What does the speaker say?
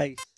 Peace.